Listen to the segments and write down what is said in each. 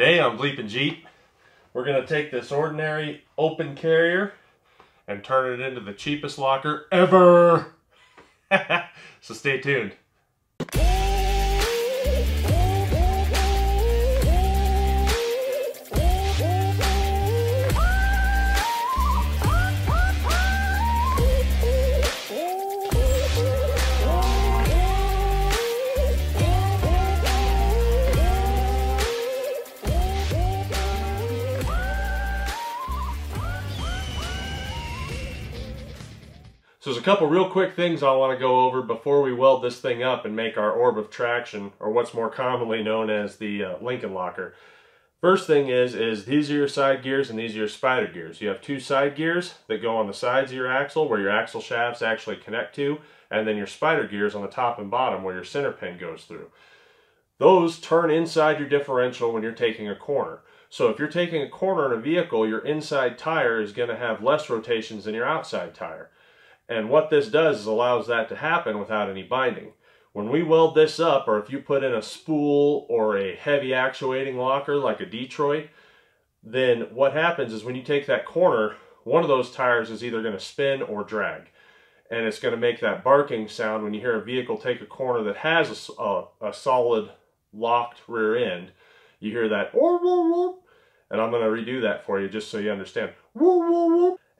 Today on Bleepin' Jeep, we're going to take this ordinary open carrier and turn it into the cheapest locker ever. so stay tuned. A couple real quick things I want to go over before we weld this thing up and make our orb of traction, or what's more commonly known as the uh, Lincoln locker. First thing is, is these are your side gears and these are your spider gears. You have two side gears that go on the sides of your axle where your axle shafts actually connect to, and then your spider gears on the top and bottom where your center pin goes through. Those turn inside your differential when you're taking a corner. So if you're taking a corner in a vehicle, your inside tire is going to have less rotations than your outside tire. And what this does is allows that to happen without any binding. When we weld this up, or if you put in a spool or a heavy actuating locker like a Detroit, then what happens is when you take that corner, one of those tires is either going to spin or drag. And it's going to make that barking sound when you hear a vehicle take a corner that has a, a, a solid locked rear end. You hear that, and I'm going to redo that for you just so you understand.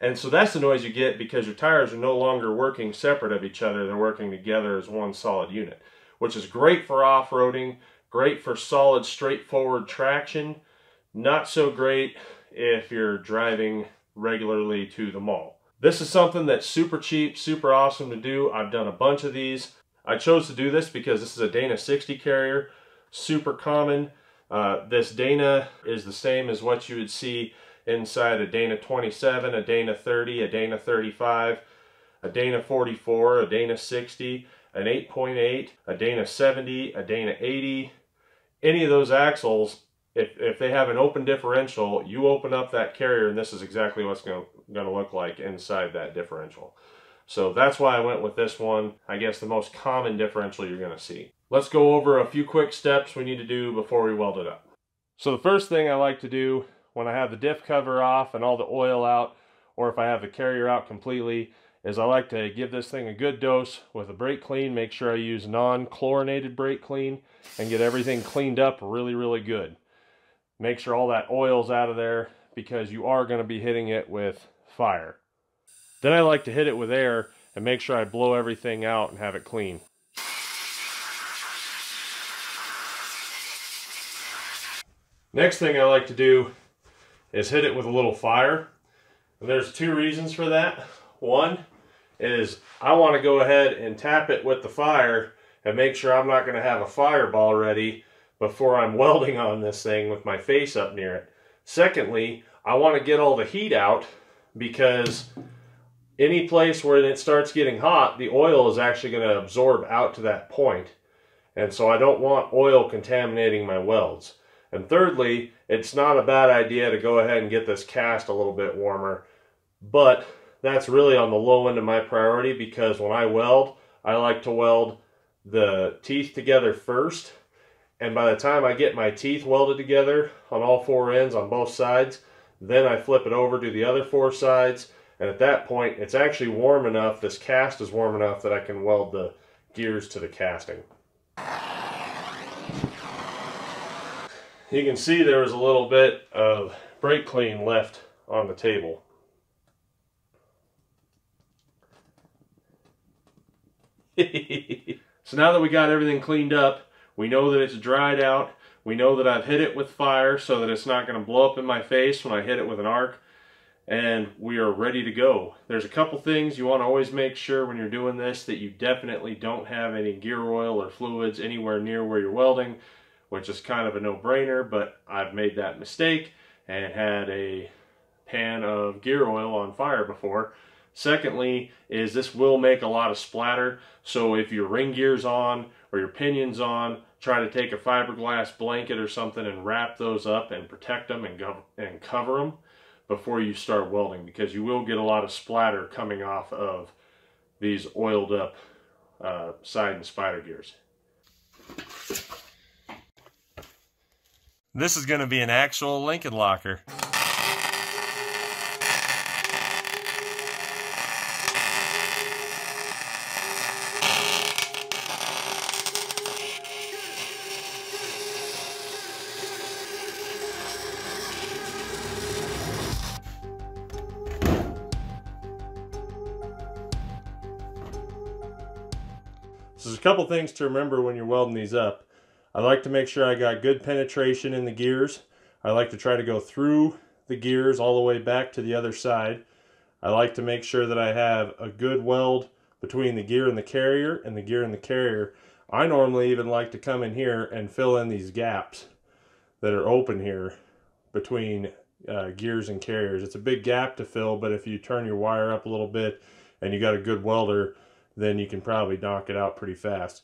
And so that's the noise you get because your tires are no longer working separate of each other. They're working together as one solid unit, which is great for off-roading, great for solid, straightforward traction. Not so great if you're driving regularly to the mall. This is something that's super cheap, super awesome to do. I've done a bunch of these. I chose to do this because this is a Dana 60 carrier, super common. Uh, this Dana is the same as what you would see inside a Dana 27, a Dana 30, a Dana 35, a Dana 44, a Dana 60, an 8.8, a Dana 70, a Dana 80. Any of those axles, if, if they have an open differential, you open up that carrier and this is exactly what's going to look like inside that differential. So that's why I went with this one. I guess the most common differential you're going to see. Let's go over a few quick steps we need to do before we weld it up. So the first thing I like to do when I have the diff cover off and all the oil out, or if I have the carrier out completely, is I like to give this thing a good dose with a brake clean, make sure I use non-chlorinated brake clean, and get everything cleaned up really, really good. Make sure all that oil's out of there because you are going to be hitting it with fire. Then I like to hit it with air and make sure I blow everything out and have it clean. Next thing I like to do is hit it with a little fire. And there's two reasons for that. One is I want to go ahead and tap it with the fire and make sure I'm not going to have a fireball ready before I'm welding on this thing with my face up near it. Secondly, I want to get all the heat out because any place where it starts getting hot, the oil is actually going to absorb out to that point. And so I don't want oil contaminating my welds. And thirdly, it's not a bad idea to go ahead and get this cast a little bit warmer. But that's really on the low end of my priority because when I weld, I like to weld the teeth together first. And by the time I get my teeth welded together on all four ends on both sides, then I flip it over to the other four sides. And at that point, it's actually warm enough, this cast is warm enough that I can weld the gears to the casting. You can see there was a little bit of brake clean left on the table. so now that we got everything cleaned up, we know that it's dried out. We know that I've hit it with fire so that it's not going to blow up in my face when I hit it with an arc. And we are ready to go. There's a couple things you want to always make sure when you're doing this that you definitely don't have any gear oil or fluids anywhere near where you're welding which is kind of a no-brainer, but I've made that mistake and had a pan of gear oil on fire before. Secondly, is this will make a lot of splatter, so if your ring gear's on or your pinion's on, try to take a fiberglass blanket or something and wrap those up and protect them and, and cover them before you start welding because you will get a lot of splatter coming off of these oiled up uh, side and spider gears. This is going to be an actual Lincoln locker. So there's a couple things to remember when you're welding these up. I like to make sure I got good penetration in the gears. I like to try to go through the gears all the way back to the other side. I like to make sure that I have a good weld between the gear and the carrier and the gear and the carrier. I normally even like to come in here and fill in these gaps that are open here between uh, gears and carriers. It's a big gap to fill, but if you turn your wire up a little bit and you got a good welder, then you can probably knock it out pretty fast.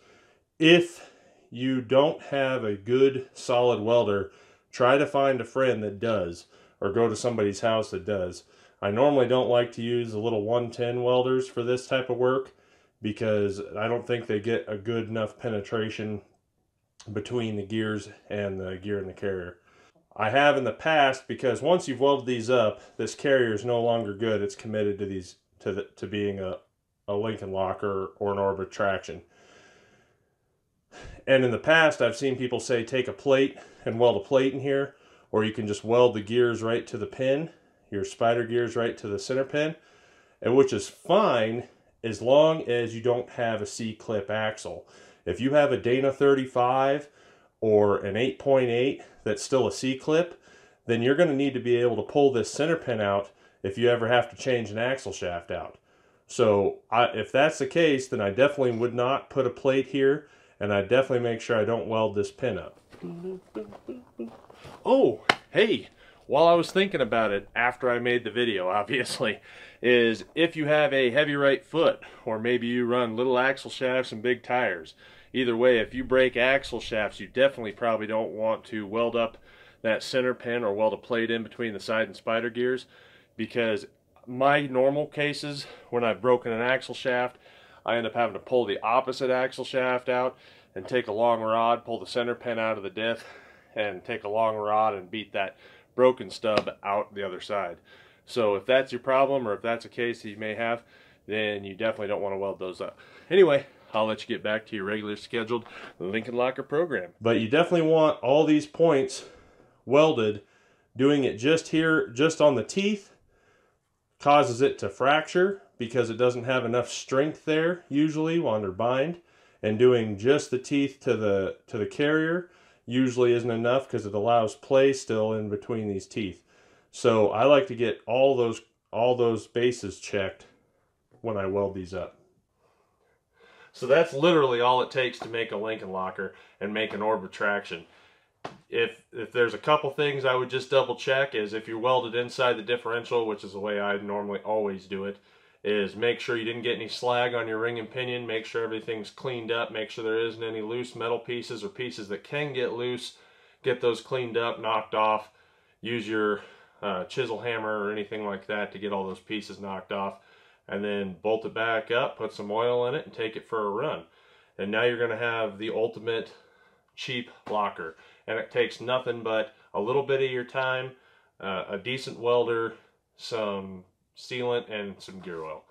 If you don't have a good solid welder, try to find a friend that does or go to somebody's house that does. I normally don't like to use the little 110 welders for this type of work because I don't think they get a good enough penetration between the gears and the gear and the carrier. I have in the past because once you've welded these up, this carrier is no longer good. It's committed to these to the, to being a, a Lincoln locker or an Orba traction. And in the past, I've seen people say take a plate and weld a plate in here, or you can just weld the gears right to the pin, your spider gears right to the center pin, and which is fine as long as you don't have a C-clip axle. If you have a Dana 35 or an 8.8 that's still a C-clip, then you're going to need to be able to pull this center pin out if you ever have to change an axle shaft out. So I, if that's the case, then I definitely would not put a plate here, and I definitely make sure I don't weld this pin up. Oh, hey, while I was thinking about it after I made the video, obviously, is if you have a heavy right foot, or maybe you run little axle shafts and big tires, either way, if you break axle shafts, you definitely probably don't want to weld up that center pin or weld a plate in between the side and spider gears because my normal cases, when I've broken an axle shaft, I end up having to pull the opposite axle shaft out and take a long rod, pull the center pin out of the diff, and take a long rod and beat that broken stub out the other side. So if that's your problem or if that's a case that you may have, then you definitely don't want to weld those up. Anyway, I'll let you get back to your regular scheduled Lincoln Locker program. But you definitely want all these points welded, doing it just here, just on the teeth, causes it to fracture because it doesn't have enough strength there usually while under bind. And doing just the teeth to the to the carrier usually isn't enough because it allows play still in between these teeth. So I like to get all those all those bases checked when I weld these up. So that's literally all it takes to make a Lincoln locker and make an Orba traction if if there's a couple things I would just double check is if you're welded inside the differential, which is the way I normally always do it, is make sure you didn't get any slag on your ring and pinion, make sure everything's cleaned up, make sure there isn't any loose metal pieces or pieces that can get loose, get those cleaned up, knocked off, use your uh, chisel hammer or anything like that to get all those pieces knocked off, and then bolt it back up, put some oil in it, and take it for a run. And now you're going to have the ultimate cheap locker. And it takes nothing but a little bit of your time, uh, a decent welder, some sealant, and some gear oil.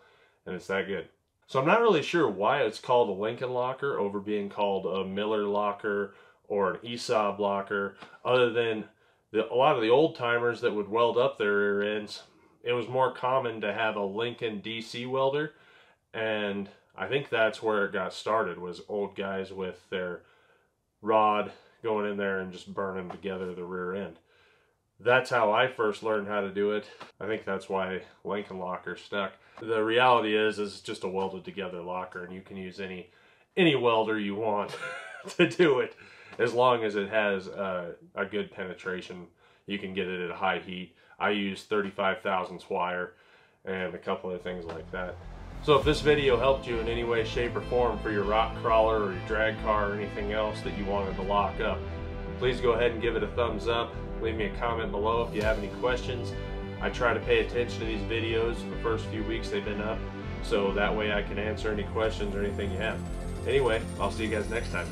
And it's that good. So I'm not really sure why it's called a Lincoln locker over being called a Miller locker or an ESAB locker, other than the, a lot of the old timers that would weld up their rear ends, it was more common to have a Lincoln DC welder. And I think that's where it got started was old guys with their rod going in there and just burning together the rear end. That's how I first learned how to do it. I think that's why Lincoln locker stuck. The reality is, is it's just a welded together locker and you can use any any welder you want to do it as long as it has a good penetration. You can get it at a high heat. I use 35 thousandths wire and a couple of things like that. So if this video helped you in any way, shape, or form for your rock crawler or your drag car or anything else that you wanted to lock up, please go ahead and give it a thumbs up. Leave me a comment below if you have any questions. I try to pay attention to these videos the first few weeks they've been up, so that way I can answer any questions or anything you have. Anyway, I'll see you guys next time.